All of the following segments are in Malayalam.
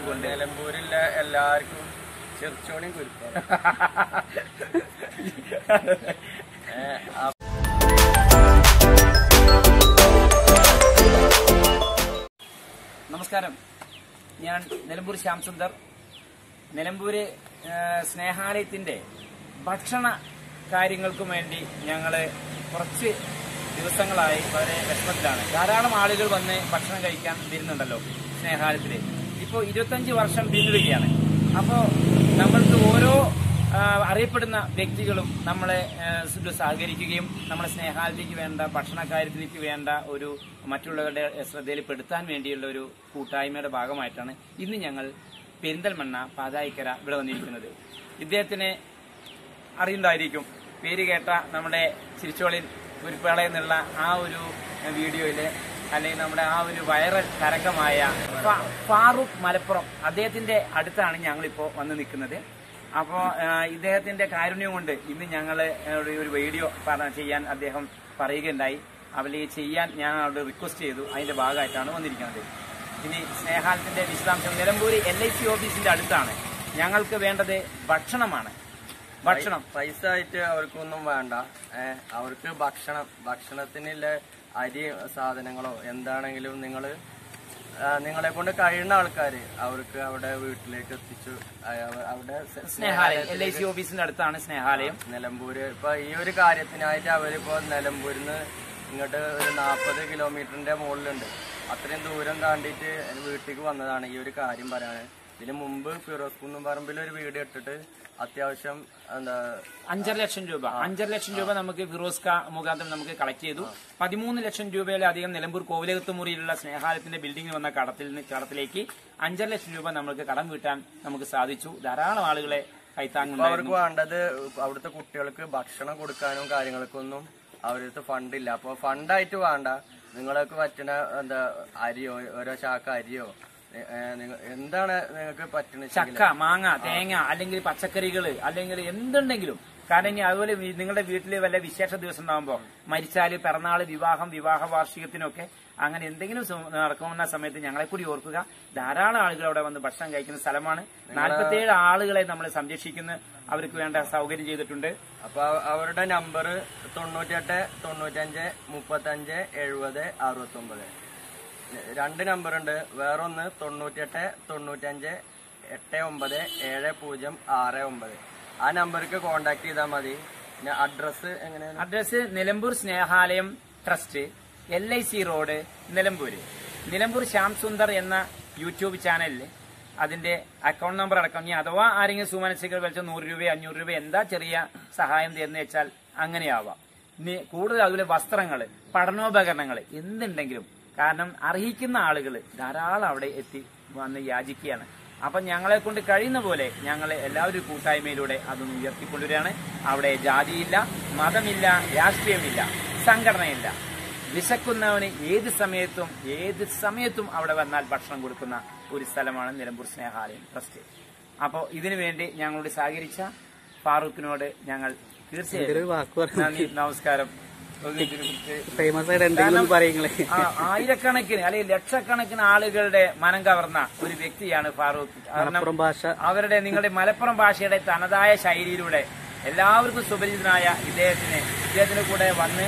അറിയിച്ചുകൊണ്ട് എല്ലാവർക്കും ചെറുച്ചോണിയും കുരുക്കും നമസ്കാരം. ഞാൻ നിലമ്പൂർ ശ്യാംസുന്ദർ നിലമ്പൂര് സ്നേഹാലയത്തിന്റെ ഭക്ഷണ കാര്യങ്ങൾക്കും വേണ്ടി ഞങ്ങൾ കുറച്ച് ദിവസങ്ങളായി വളരെ വിഷമത്തിലാണ്. ധാരാളം ആളുകൾ വന്ന് ഭക്ഷണം കഴിക്കാൻ വരുന്നുണ്ടല്ലോ സ്നേഹാലയത്തിൽ. ഇപ്പോൾ ഇരുപത്തഞ്ച് വർഷം പിന്നിടുകയാണ് അപ്പോൾ നമ്മൾക്ക് ഓരോ അറിയപ്പെടുന്ന വ്യക്തികളും നമ്മളെ സഹകരിക്കുകയും നമ്മളെ സ്നേഹാലത്തേക്ക് വേണ്ട ഭക്ഷണ കാര്യത്തിലേക്ക് വേണ്ട ഒരു മറ്റുള്ളവരുടെ ശ്രദ്ധയിൽപ്പെടുത്താൻ വേണ്ടിയുള്ള ഒരു കൂട്ടായ്മയുടെ ഭാഗമായിട്ടാണ് ഇന്ന് ഞങ്ങൾ പെരിന്തൽമണ്ണ പാതായിക്കര ഇവിടെ വന്നിരിക്കുന്നത്. ഇദ്ദേഹത്തിനെ അറിയുന്നതായിരിക്കും. പേര് കേട്ട നമ്മുടെ ചിരിച്ചോളിൽ കുരിപ്പേള എന്നുള്ള ആ ഒരു വീഡിയോയിൽ അല്ലെങ്കിൽ നമ്മുടെ ആ ഒരു വൈറൽ തരംഗമായ ഫാറൂഖ് മലപ്പുറം അദ്ദേഹത്തിന്റെ അടുത്താണ് ഞങ്ങളിപ്പോ വന്ന് നിൽക്കുന്നത്. അപ്പോൾ ഇദ്ദേഹത്തിന്റെ കാരുണ്യം കൊണ്ട് ഇന്ന് ഞങ്ങൾ ഒരു വീഡിയോ ചെയ്യാൻ അദ്ദേഹം പറയുകയുണ്ടായി. അവരെ ചെയ്യാൻ ഞാൻ അവിടെ റിക്വസ്റ്റ് ചെയ്തു. അതിന്റെ ഭാഗമായിട്ടാണ് വന്നിരിക്കുന്നത്. ഇനി സ്നേഹാലത്തിന്റെ വിശദാംശം നിലമ്പൂർ എൽ ഐ സി ഓഫീസിന്റെ അടുത്താണ്. ഞങ്ങൾക്ക് വേണ്ടത് ഭക്ഷണമാണ്. ഭക്ഷണം. പൈസ ആയിട്ട് അവർക്കൊന്നും വേണ്ട. അവർക്ക് ഭക്ഷണം ഭക്ഷണത്തിനുള്ള അരി സാധനങ്ങളോ എന്താണെങ്കിലും നിങ്ങൾ നിങ്ങളെ കൊണ്ട് കഴിയുന്ന ആൾക്കാർ അവർക്ക് അവിടെ വീട്ടിലേക്ക് എത്തിച്ചു. അവിടെ സ്നേഹാലയം എൽ ഐ സി ഓഫീസിന്റെ അടുത്താണ് സ്നേഹാലയം. നിലമ്പൂര്. ഇപ്പൊ ഈ ഒരു കാര്യത്തിനായിട്ട് അവരിപ്പോ നിലമ്പൂരിൽ നിന്ന് ഇങ്ങോട്ട് ഒരു നാൽപ്പത് കിലോമീറ്ററിന്റെ മുകളിലുണ്ട്. അത്രയും ദൂരം താണ്ടിയിട്ട് വീട്ടിലേക്ക് വന്നതാണ് ഈ ഒരു കാര്യം പറയാന് ഇതിന് മുമ്പ് ഫിറോസ് പറമ്പിൽ ഒരു വീട് ഇട്ടിട്ട് അത്യാവശ്യം എന്താ അഞ്ചര ലക്ഷം രൂപ. അഞ്ചര ലക്ഷം രൂപ നമുക്ക് ഫിറോസ് ക മുഖാന്തരം നമുക്ക് കളക്ട് ചെയ്തു. പതിമൂന്ന് ലക്ഷം രൂപയിലധികം നിലമ്പൂർ കോവിലകത്ത് മുറിയിലുള്ള സ്നേഹാലയത്തിന്റെ ബിൽഡിംഗിൽ വന്ന കടത്തിൽ നിന്ന് കടത്തിലേക്ക് അഞ്ചര ലക്ഷം രൂപ നമുക്ക് കടം വീട്ടാൻ നമുക്ക് സാധിച്ചു. ധാരാളം ആളുകളെ കൈത്താങ്ങുന്നു അവർക്ക് വേണ്ടത് അവിടുത്തെ കുട്ടികൾക്ക് ഭക്ഷണം കൊടുക്കാനും കാര്യങ്ങൾക്കൊന്നും അവരടുത്ത് ഫണ്ടില്ല അപ്പൊ ഫണ്ടായിട്ട് വേണ്ട. നിങ്ങളൊക്കെ പറ്റുന്ന എന്താ അരിയോ ഓരോ ചാക്ക അരിയോ എന്താണ് നിങ്ങൾക്ക് പറ്റുന്നത് ചക്ക മാങ്ങ തേങ്ങ അല്ലെങ്കിൽ പച്ചക്കറികൾ അല്ലെങ്കിൽ എന്തുണ്ടെങ്കിലും. കാരണം ഇനി അതുപോലെ നിങ്ങളുടെ വീട്ടിൽ വല്ല വിശേഷ ദിവസം ഉണ്ടാകുമ്പോ മരിച്ചാൽ പിറന്നാൾ വിവാഹം വിവാഹ വാർഷികത്തിനൊക്കെ അങ്ങനെ എന്തെങ്കിലും നടക്കുന്ന സമയത്ത് ഞങ്ങളെ കൂടി ഓർക്കുക. ധാരാളം ആളുകൾ അവിടെ വന്ന് ഭക്ഷണം കഴിക്കുന്ന സ്ഥലമാണ്. നാൽപ്പത്തിയേഴ് ആളുകളെ നമ്മൾ സംരക്ഷിക്കുന്ന. അവർക്ക് വേണ്ട സൗകര്യം ചെയ്തിട്ടുണ്ട്. അപ്പൊ അവരുടെ നമ്പർ തൊണ്ണൂറ്റെട്ട് തൊണ്ണൂറ്റഞ്ച് മുപ്പത്തഞ്ച് എഴുപത് അറുപത്തൊമ്പത്. രണ്ട് നമ്പർ ഉണ്ട്. വേറൊന്ന് തൊണ്ണൂറ്റിയെട്ട് തൊണ്ണൂറ്റഞ്ച് എട്ട് ഒമ്പത് ഏഴ് പൂജ്യം ആറ് ഒമ്പത്. ആ നമ്പർക്ക് കോണ്ടാക്ട് ചെയ്താൽ മതി. പിന്നെ അഡ്രസ്സ് എങ്ങനെയാണ്? Address Nilambur Snehalayam trust L I C road Nilambur. Nilambur Shyam Sundar എന്ന യൂട്യൂബ് ചാനലിൽ അതിന്റെ അക്കൗണ്ട് നമ്പർ അടക്കം. ഇനി അഥവാ ആരെങ്കിലും സുമനസ്സുകൾ വലിച്ച നൂറ് രൂപ അഞ്ഞൂറ് രൂപ എന്താ ചെറിയ സഹായം തരുന്ന വെച്ചാൽ അങ്ങനെയാവാം. കൂടുതൽ അതുപോലെ വസ്ത്രങ്ങൾ പഠനോപകരണങ്ങൾ എന്തുണ്ടെങ്കിലും കാരണം അർഹിക്കുന്ന ആളുകൾ ധാരാളം അവിടെ എത്തി വന്ന് യാചിക്കുകയാണ്. അപ്പൊ ഞങ്ങളെ കൊണ്ട് കഴിയുന്ന പോലെ ഞങ്ങൾ എല്ലാവരും കൂട്ടായ്മയിലൂടെ അതൊന്ന് ഉയർത്തിക്കൊണ്ടുവരികയാണ്. അവിടെ ജാതിയില്ല മതമില്ല രാഷ്ട്രീയമില്ല സംഘടനയില്ല. വിശക്കുന്നവന് ഏത് സമയത്തും ഏത് സമയത്തും അവിടെ വന്നാൽ ഭക്ഷണം കൊടുക്കുന്ന ഒരു സ്ഥലമാണ് നിലമ്പൂർ സ്നേഹാലയം ട്രസ്റ്റ്. അപ്പോൾ ഇതിനു വേണ്ടി ഞങ്ങളോട് സഹകരിച്ച ഫാറൂഖിനോട് ഞങ്ങൾ തീർച്ചയായും നമസ്കാരം. ഫേമസ് ആയിട്ട് എന്തെങ്കിലും പറയുങ്ങളെ. ആയിരക്കണക്കിന് അല്ലെങ്കിൽ ലക്ഷക്കണക്കിന് ആളുകളുടെ മനം കവർന്ന ഒരു വ്യക്തിയാണ് ഫാറൂഖ്. മലപ്പുറം ഭാഷ. അവരുടെ നിങ്ങളുടെ മലപ്പുറം ഭാഷയുടെ തനതായ ശൈലിയിലൂടെ എല്ലാവർക്കും സുപരിചിതനായ ഇദ്ദേഹത്തിന് ഇദ്ദേഹത്തിന് കൂടെ വന്ന്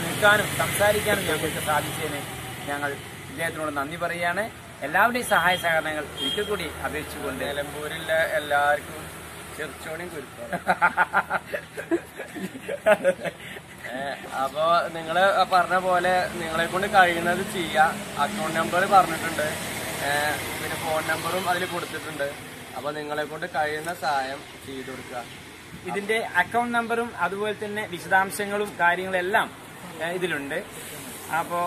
നിൽക്കാനും സംസാരിക്കാനും ഞങ്ങൾക്ക് സാധിച്ചതിന് ഞങ്ങൾ ഇദ്ദേഹത്തിനോട് നന്ദി പറയുകയാണ്. എല്ലാവരുടെയും സഹായ സഹകരണങ്ങൾ ഒരിക്കൽ കൂടി അപേക്ഷിച്ചുകൊണ്ട് നിലമ്പൂരിലെ എല്ലാവർക്കും ചെറുച്ചോണിയും കുരുക്കും അപ്പോ നിങ്ങൾ പറഞ്ഞ പോലെ നിങ്ങളെ കൊണ്ട് കഴിയുന്നത് ചെയ്യാം. അക്കൗണ്ട് നമ്പർ പറഞ്ഞിട്ടുണ്ട്. പിന്നെ ഫോൺ നമ്പറും അതിൽ കൊടുത്തിട്ടുണ്ട്. അപ്പൊ നിങ്ങളെ കൊണ്ട് കഴിയുന്ന സഹായം ചെയ്തു കൊടുക്കുക ഇതിന്റെ അക്കൗണ്ട് നമ്പറും അതുപോലെ തന്നെ വിശദാംശങ്ങളും കാര്യങ്ങളെല്ലാം എല്ലാം ഇതിലുണ്ട്. അപ്പോ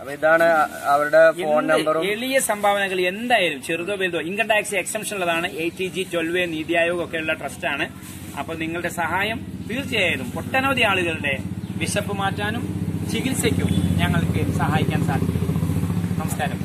അപ്പൊ ഇതാണ് അവരുടെ ഫോൺ നമ്പറും എളിയ സംഭാവനകൾ എന്തായാലും ചെറുതോ വലുതോ. ഇൻകം ടാക്സ് എക്സംഷൻ ഉള്ളതാണ്. Eighty G twelve NITI Aayog ഒക്കെയുള്ള ട്രസ്റ്റാണ് അപ്പോൾ നിങ്ങളുടെ സഹായം തീർച്ചയായും ഒട്ടനവധി ആളുകളുടെ വിശപ്പ് മാറ്റാനും ചികിത്സയ്ക്കും ഞങ്ങൾക്ക് സഹായിക്കാൻ സാധിക്കും. നമസ്കാരം.